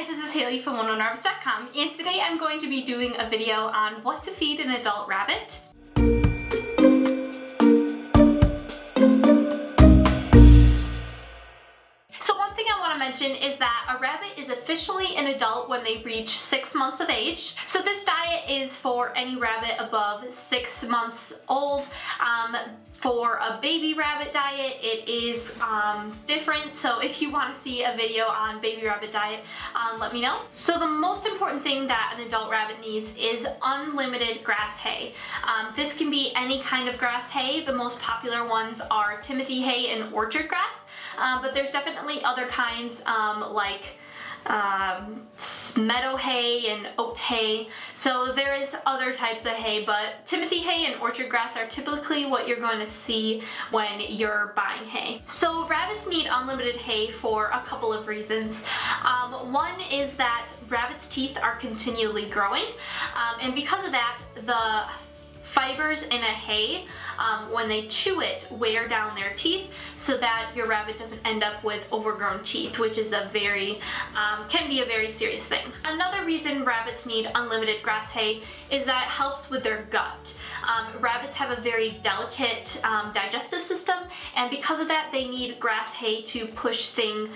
guys, this is Haley from 101Rabbits.com and today I'm going to be doing a video on what to feed an adult rabbit. Mention is that a rabbit is officially an adult when they reach six months of age. So this diet is for any rabbit above six months old. Um, for a baby rabbit diet, it is um, different. So if you want to see a video on baby rabbit diet, um, let me know. So the most important thing that an adult rabbit needs is unlimited grass hay. Um, this can be any kind of grass hay. The most popular ones are Timothy hay and orchard grass, um, but there's definitely other kinds um, like um, meadow hay and oat hay. So there is other types of hay, but Timothy hay and orchard grass are typically what you're going to see when you're buying hay. So rabbits need unlimited hay for a couple of reasons. Um, one is that rabbits' teeth are continually growing, um, and because of that, the fibers in a hay, um, when they chew it, wear down their teeth so that your rabbit doesn't end up with overgrown teeth, which is a very, um, can be a very serious thing. Another reason rabbits need unlimited grass hay is that it helps with their gut. Um, rabbits have a very delicate um, digestive system and because of that they need grass hay to push thing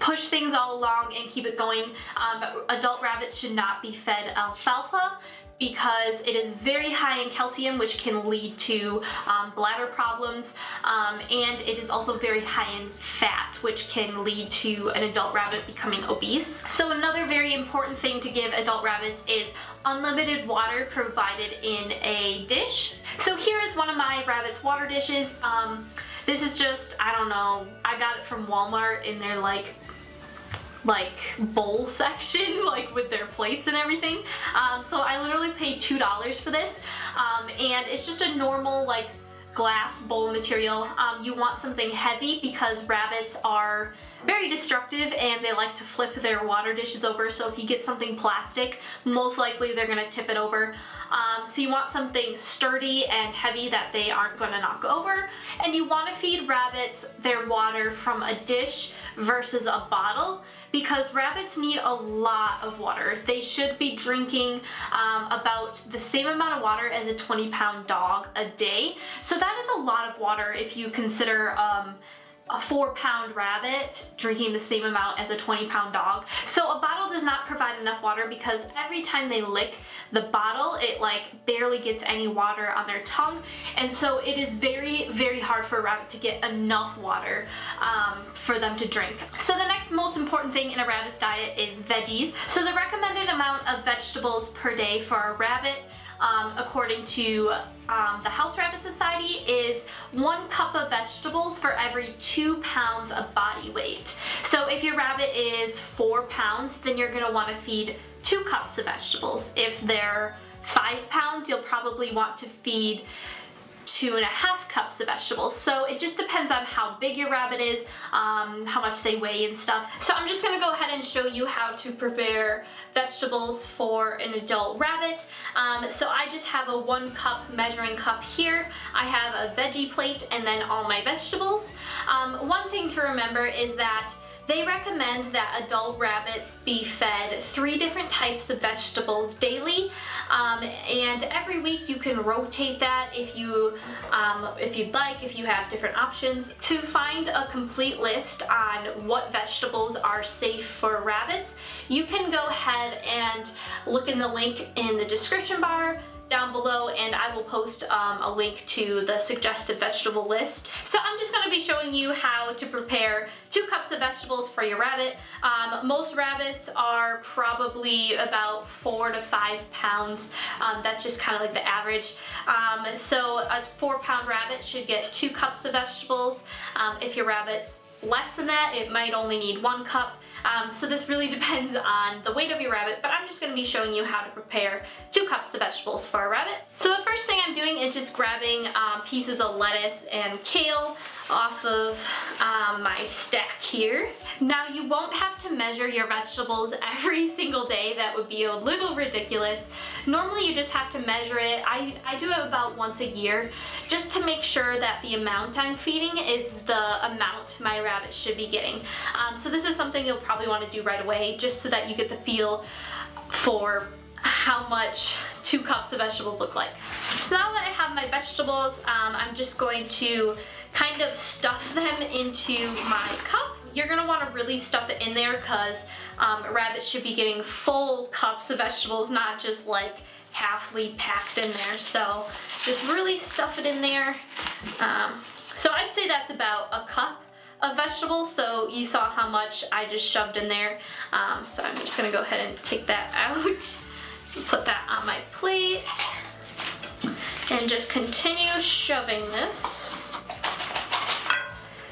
push things all along and keep it going. Um, adult rabbits should not be fed alfalfa because it is very high in calcium which can lead to um, bladder problems um, and it is also very high in fat which can lead to an adult rabbit becoming obese. So another very important thing to give adult rabbits is unlimited water provided in a dish. So here is one of my rabbit's water dishes. Um, this is just, I don't know, I got it from Walmart and they're like like bowl section like with their plates and everything. Um, so I literally paid two dollars for this. Um, and it's just a normal like glass bowl material. Um, you want something heavy because rabbits are very destructive and they like to flip their water dishes over so if you get something plastic most likely they're gonna tip it over um, so you want something sturdy and heavy that they aren't going to knock over. And you want to feed rabbits their water from a dish versus a bottle because rabbits need a lot of water. They should be drinking um, about the same amount of water as a 20 pound dog a day. So that is a lot of water if you consider um, a four pound rabbit drinking the same amount as a 20 pound dog. So a bottle does not provide enough water because every time they lick the bottle, it like barely gets any water on their tongue. And so it is very, very hard for a rabbit to get enough water um, for them to drink. So the next most important thing in a rabbit's diet is veggies. So the recommended amount of vegetables per day for a rabbit um, according to um, the House Rabbit Society, one cup of vegetables for every two pounds of body weight. So if your rabbit is four pounds, then you're gonna wanna feed two cups of vegetables. If they're five pounds, you'll probably want to feed two and a half cups of vegetables. So it just depends on how big your rabbit is, um, how much they weigh and stuff. So I'm just gonna go ahead and show you how to prepare vegetables for an adult rabbit. Um, so I just have a one cup measuring cup here. I have a veggie plate and then all my vegetables. Um, one thing to remember is that they recommend that adult rabbits be fed three different types of vegetables daily um, and every week you can rotate that if you um, if you'd like, if you have different options. To find a complete list on what vegetables are safe for rabbits, you can go ahead and look in the link in the description bar down below and I will post um, a link to the suggested vegetable list. So I'm just going to be showing you how to prepare two cups of vegetables for your rabbit. Um, most rabbits are probably about four to five pounds. Um, that's just kind of like the average. Um, so a four pound rabbit should get two cups of vegetables. Um, if your rabbit's less than that, it might only need one cup. Um, so this really depends on the weight of your rabbit, but I'm just going to be showing you how to prepare two cups of vegetables for a rabbit. So the first thing I'm doing is just grabbing um, pieces of lettuce and kale. off of um, my stack here. Now you won't have to measure your vegetables every single day. That would be a little ridiculous. Normally you just have to measure it. I, I do it about once a year just to make sure that the amount I'm feeding is the amount my rabbit should be getting. Um, so this is something you'll probably want to do right away just so that you get the feel for how much two cups of vegetables look like. So now that I have my vegetables, um, I'm just going to kind of stuff them into my cup. You're gonna wanna really stuff it in there because um, rabbits should be getting full cups of vegetables, not just like halfly packed in there. So just really stuff it in there. Um, so I'd say that's about a cup of vegetables. So you saw how much I just shoved in there. Um, so I'm just gonna go ahead and take that out. Put that on my plate and just continue shoving this.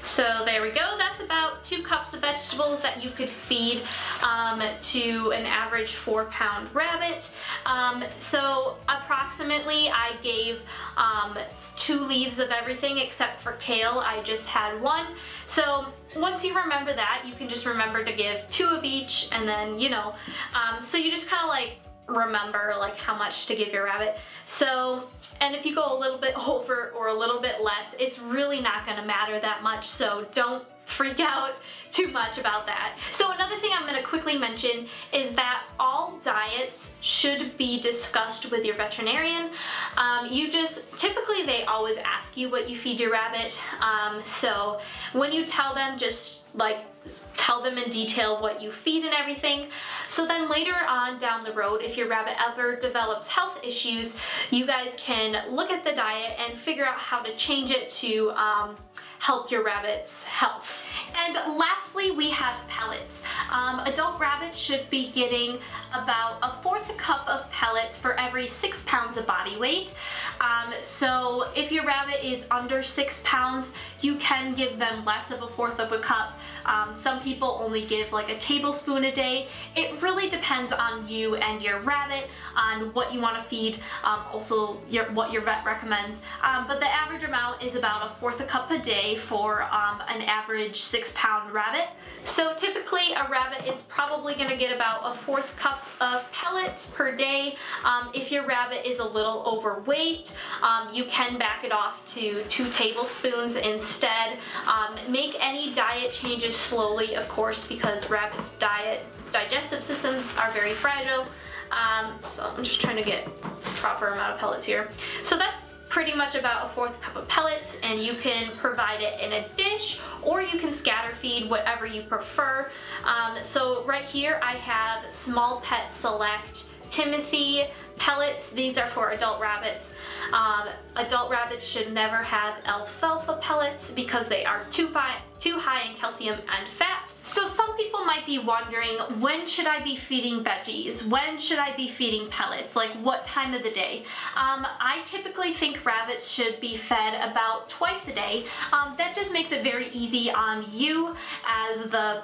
So there we go, that's about two cups of vegetables that you could feed um, to an average four pound rabbit. Um, so approximately I gave um, two leaves of everything except for kale, I just had one. So once you remember that, you can just remember to give two of each and then, you know, um, so you just kind of like remember like how much to give your rabbit. So, and if you go a little bit over or a little bit less, it's really not gonna matter that much, so don't freak out too much about that. So another thing I'm gonna quickly mention is that all diets should be discussed with your veterinarian. Um, you just, typically they always ask you what you feed your rabbit, um, so when you tell them, just like tell them in detail what you feed and everything. So then later on down the road, if your rabbit ever develops health issues, you guys can look at the diet and figure out how to change it to um, help your rabbit's health. And lastly, we have pellets. Um, adult rabbits should be getting about a fourth cup of pellets for every six pounds of body weight. Um, so if your rabbit is under six pounds, you can give them less of a fourth of a cup. Um, some people only give like a tablespoon a day. It really depends on you and your rabbit, on what you want to feed, um, also your, what your vet recommends. Um, but the average amount is about a fourth a cup a day for um, an average six pound rabbit. So typically a rabbit is probably going to get about a fourth cup of pellets per day. Um, if your rabbit is a little overweight, um, you can back it off to two tablespoons instead. Make any diet changes slowly, of course, because rabbits' diet digestive systems are very fragile. Um, so I'm just trying to get proper amount of pellets here. So that's pretty much about a fourth cup of pellets and you can provide it in a dish or you can scatter feed whatever you prefer. Um, so right here I have Small Pet Select Timothy pellets. These are for adult rabbits. Um, adult rabbits should never have alfalfa pellets because they are too, too high in calcium and fat. So some people might be wondering, when should I be feeding veggies? When should I be feeding pellets? Like what time of the day? Um, I typically think rabbits should be fed about twice a day. Um, that just makes it very easy on you as the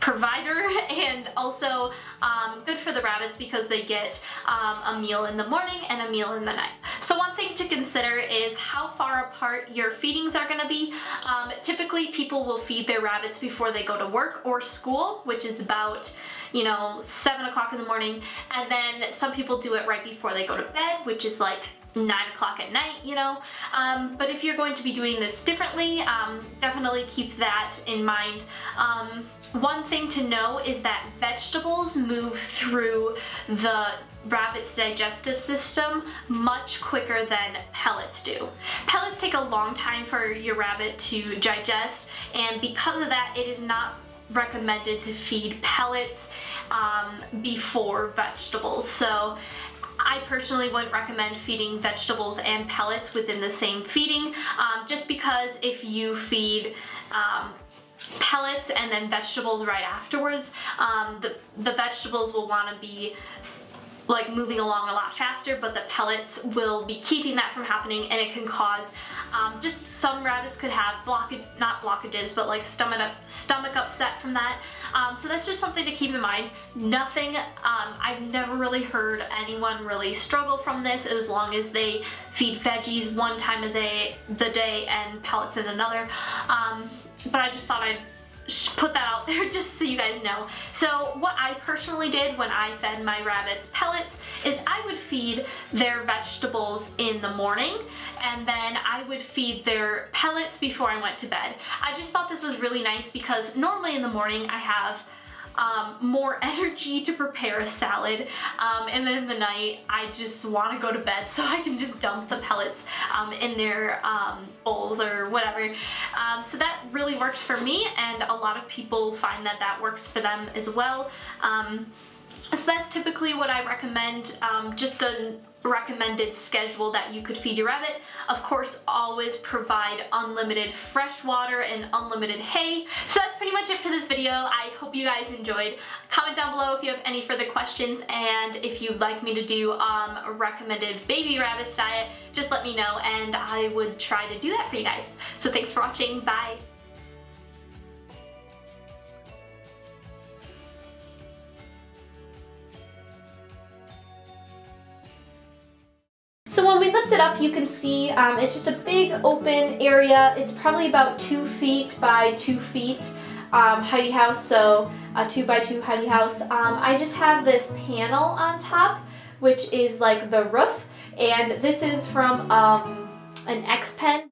provider and also um, good for the rabbits because they get um, a meal in the morning and a meal in the night. So one thing to consider is how far apart your feedings are going to be. Um, typically people will feed their rabbits before they go to work or school which is about you know 7 o'clock in the morning and then some people do it right before they go to bed which is like 9 o'clock at night, you know. Um, but if you're going to be doing this differently, um, definitely keep that in mind. Um, one thing to know is that vegetables move through the rabbit's digestive system much quicker than pellets do. Pellets take a long time for your rabbit to digest and because of that it is not recommended to feed pellets um, before vegetables. So I personally wouldn't recommend feeding vegetables and pellets within the same feeding um, just because if you feed um, pellets and then vegetables right afterwards, um, the, the vegetables will want to be like moving along a lot faster, but the pellets will be keeping that from happening and it can cause um, just some rabbits could have blockage, not blockages, but like stomach, stomach upset from that. Um, so that's just something to keep in mind. Nothing, um, I've never really heard anyone really struggle from this as long as they feed veggies one time a day, the day and pellets in another. But I just thought I'd put that out there just so you guys know. So what I personally did when I fed my rabbits pellets is I would feed their vegetables in the morning and then I would feed their pellets before I went to bed. I just thought this was really nice because normally in the morning I have um, more energy to prepare a salad. Um, and then in the night, I just want to go to bed so I can just dump the pellets um, in their um, bowls or whatever. Um, so that really works for me and a lot of people find that that works for them as well. Um, so that's typically what I recommend, just a recommended schedule that you could feed your rabbit. Of course, always provide unlimited fresh water and unlimited hay. So that's pretty much it for this video. I hope you guys enjoyed. Comment down below if you have any further questions and if you'd like me to do um, a recommended baby rabbits diet, just let me know and I would try to do that for you guys. So thanks for watching. Bye. So when we lift it up, you can see um, it's just a big open area. It's probably about two feet by two feet um, hidey house, so a two by two hidey house. Um, I just have this panel on top, which is like the roof, and this is from um, an X-Pen.